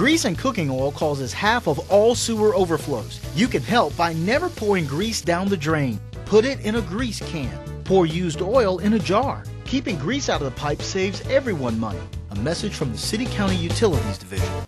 Grease and cooking oil causes half of all sewer overflows. You can help by never pouring grease down the drain. Put it in a grease can. Pour used oil in a jar. Keeping grease out of the pipe saves everyone money. A message from the City County Utilities Division.